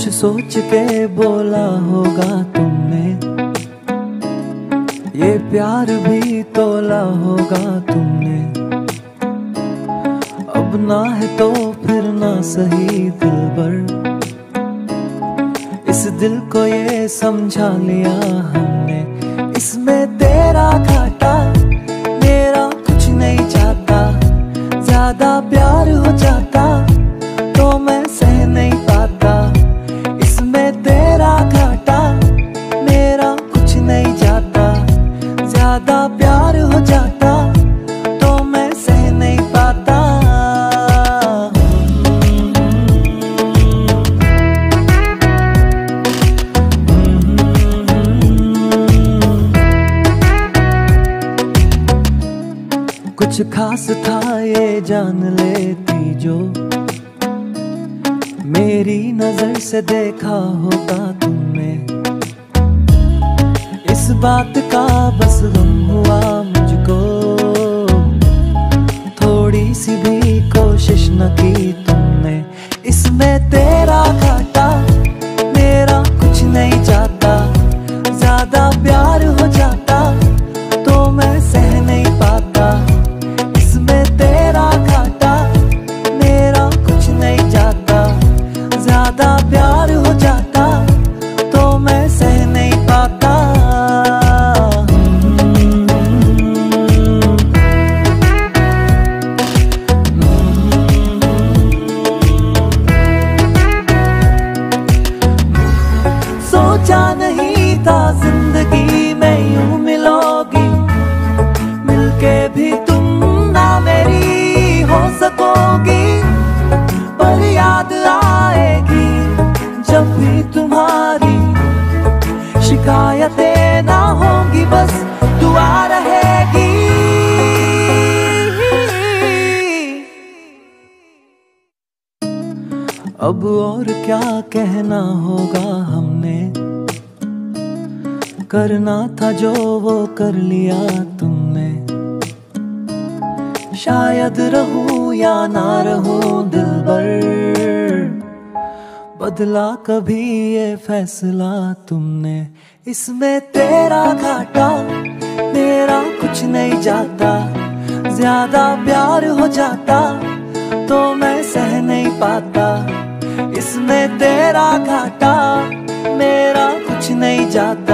कुछ सोच के बोला होगा तुमने। ये प्यार भी तोला होगा तुमने। अब ना है तो फिर ना सही दिल भर इस दिल को ये समझा लिया हमने। इसमें तेरा घाटा, मेरा कुछ नहीं जाता ज़्यादा प्यार हो जाता कुछ खास था ये जान लेती जो मेरी नज़र से देखा होता तुमने। इस बात का बस गम हुआ मुझको। थोड़ी सी भी कोशिश न की तुमने। इसमें तेरा शिकायतें ना होंगी बस, दुआ रहेगी। अब और क्या कहना होगा हमने? करना था जो वो कर लिया तुमने। शायद रहूँ या ना रहूँ दिल भर। बदला कभी ये फैसला तुमने? इसमें तेरा घाटा, मेरा कुछ नहीं जाता। ज़्यादा प्यार हो जाता तो मैं सह नहीं पाता। इसमें तेरा घाटा, मेरा कुछ नहीं जाता।